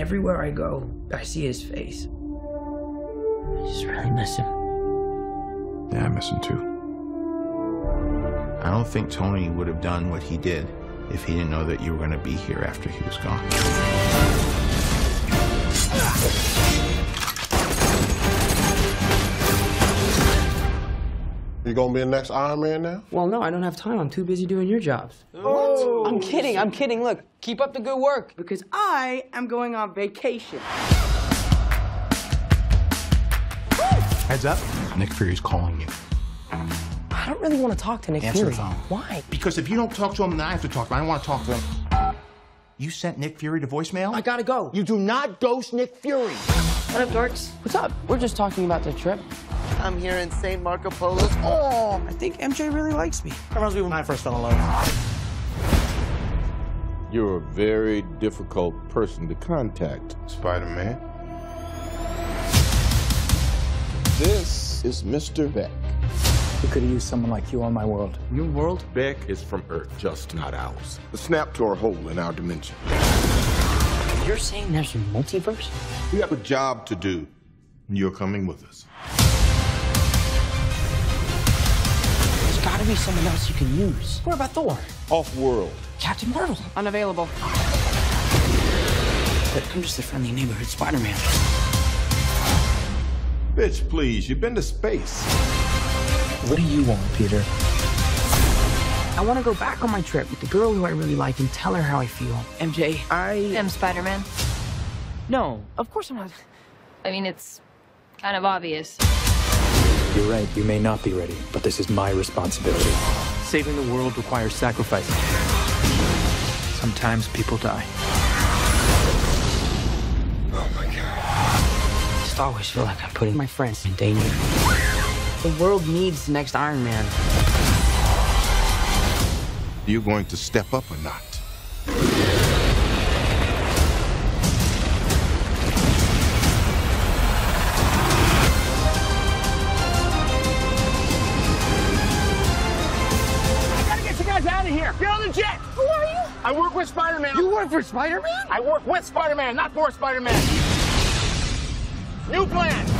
everywhere I go, I see his face. I just really miss him. Yeah, I miss him too. I don't think Tony would have done what he did if he didn't know that you were going to be here after he was gone. You gonna be the next Iron Man now? Well, no, I don't have time. I'm too busy doing your jobs. What? Oh. I'm kidding. I'm kidding. Look, keep up the good work. Because I am going on vacation. Heads up, Nick Fury's calling you. I don't really want to talk to Nick Answer Fury. the phone. Why? Because if you don't talk to him, then I have to talk to him. I don't want to talk to him. You sent Nick Fury to voicemail? I gotta go. You do not ghost Nick Fury. What up, dorks? What's up? We're just talking about the trip. I'm here in St. Marco Polo's. Oh, I think MJ really likes me. That reminds me when I first fell in love. You're a very difficult person to contact, Spider-Man. This is Mr. Beck. We could have used someone like you on my world. Your world? Beck is from Earth, just not ours. The snap tore a hole in our dimension. You're saying there's a multiverse? We have a job to do, and you're coming with us. Be someone else you can use. What about Thor? Off-world. Captain Marvel? Unavailable. But I'm just a friendly neighborhood Spider-Man. Bitch, please, you've been to space. What do you want, Peter? I want to go back on my trip with the girl who I really like and tell her how I feel. MJ, I am Spider-Man. No, of course I'm not. I mean, it's kind of obvious. You're right, you may not be ready, but this is my responsibility. Saving the world requires sacrifice. Sometimes people die. Oh my God. I just always feel like I'm putting my friends in danger. The world needs the next Iron Man. You going to step up or not? Out of here. Get on the jet. Who are you? I work with Spider-Man. You work for Spider-Man? I work with Spider-Man, not for Spider-Man. New plan.